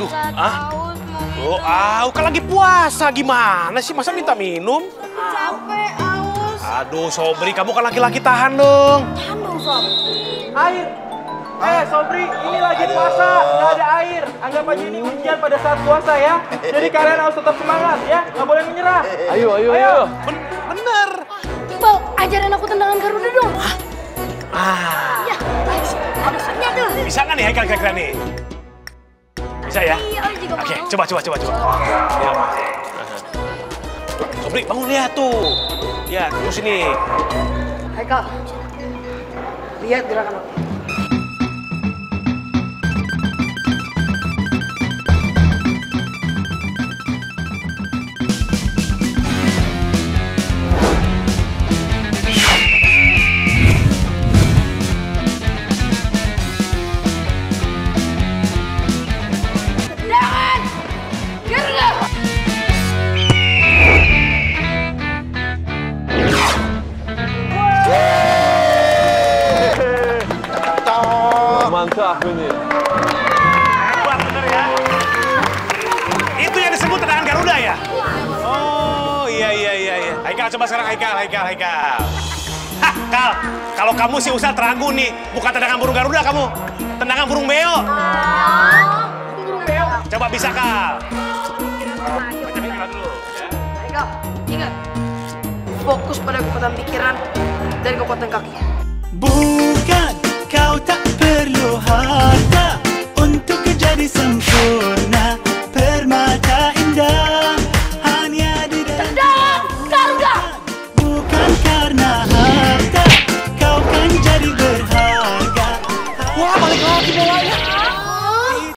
Aduh, ah? Oh, ah, kan lagi puasa. Gimana sih? Masa minta minum? Capek, aus. Aduh, Sobri, kamu kan laki-laki tahan dong. Tahan dong, Sob. Air. Eh, Sobri, ini lagi puasa, nggak ada air. Anggap aja ini ujian pada saat puasa ya. Jadi kalian harus tetap semangat ya, nggak boleh menyerah. Ayo, ayo, Ayo. ayo. Ben- bener. Iqbal, ajarin aku tendangan Garuda dong. Ah, Ya, ada saatnya tuh. bisa nggak nih Haikal kira-kira nih? Bisa ya? Iya, juga Oke, mau. coba, coba, coba, coba. Ya. Sobri, bangun lihat tuh. Ya, terus ini. Haikal, lihat gerakan aku. Mantap ini. Hebat bener ya. Itu yang disebut tendangan Garuda ya? Oh, iya, iya, iya, iya. Haikal, coba sekarang Haikal, Haikal, Haikal. Hah, Kal, kalau kamu si Ustaz Teranggu nih, bukan tendangan burung Garuda kamu. Tendangan burung beo. Coba bisa, Kal. Baca dulu. ya. Haikal, ingat. Fokus pada kekuatan pikiran dan kekuatan kaki. Bukan kau tak